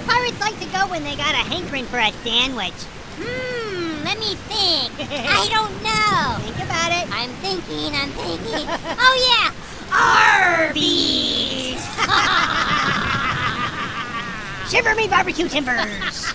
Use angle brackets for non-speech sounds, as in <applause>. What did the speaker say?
do pirates like to go when they got a hankering for a sandwich? Hmm, let me think. <laughs> I don't know. Think about it. I'm thinking, I'm thinking. <laughs> Oh, yeah. Arby's! <laughs> Shiver me barbecue timbers!